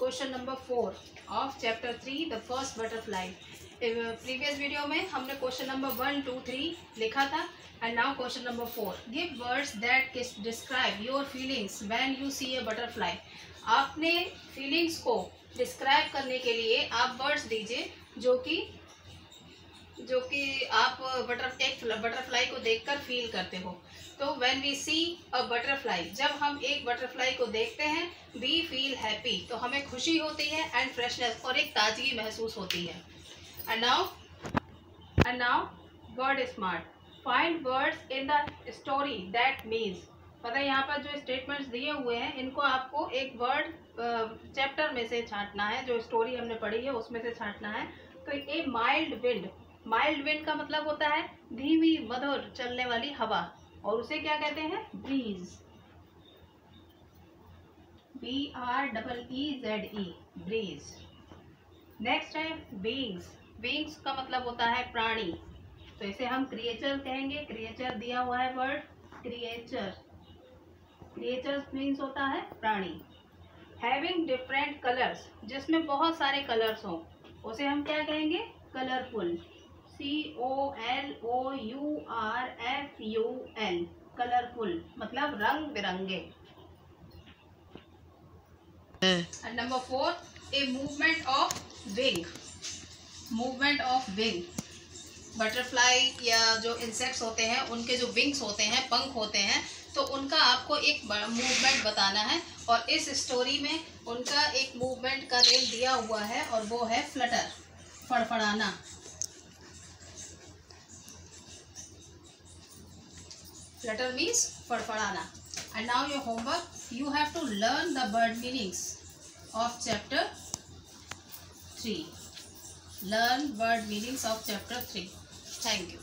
Question number four of chapter three the first butterfly previous video में हमने question number one two three लिखा था and now question number four give words that describe your feelings when you see a butterfly आपने feelings को describe करने के लिए आप वर्ड्स दीजिए, जो कि जो कि आप बटर एक बटरफ्लाई को देखकर फील करते हो। तो when we see a butterfly जब हम एक बटरफ्लाई को देखते हैं वी फील हैप्पी तो हमें खुशी होती है एंड फ्रेशनेस और एक ताजगी महसूस होती है। And now and now word smart find words in the story that means पता है, यहाँ पर जो स्टेटमेंट्स दिए हुए हैं, इनको आपको एक वर्ड चैप्टर में से छांटना है। जो स्टोरी हमने पढ़ी है, उसमें से छांटना है। तो a mild wind mild wind का मतलब होता है धीमी, मधुर चलने वाली हवा। और उसे क्या कहते हैं? Breeze. B R double E Z E breeze. Next है बींग्स बींग्स का मतलब होता है प्राणी। तो इसे हम क्रिएचर कहेंगे। क्रिएचर दिया हुआ है वर्ड क्रिएचर क्रिएचर मीन्स होता है प्राणी। हैविंग डिफरेंट कलर्स जिसमें बहुत सारे कलर्स हों, उसे हम क्या कहेंगे? Colourful C O L O U R F U L colourful मतलब रंग बिरंगे। Number four a movement of wing movement of wing butterfly या जो इंसेक्ट्स होते हैं उनके जो विंग्स होते हैं पंख होते हैं तो उनका आपको एक मूवमेंट बताना है। और इस स्टोरी में उनका एक मूवमेंट का नेम दिया हुआ है और वो है फ्लटर फड़फड़ाना। Flutter means fadfadana. And now your homework, you have to learn the bird meanings of chapter 3. Learn word meanings of chapter 3. Thank you.